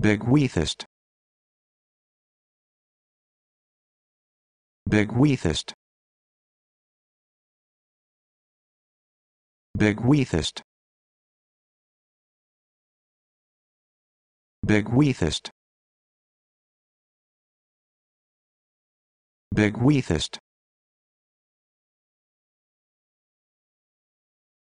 Big weathist. Big weathist. Big weathist. Big weathist. Big weathist.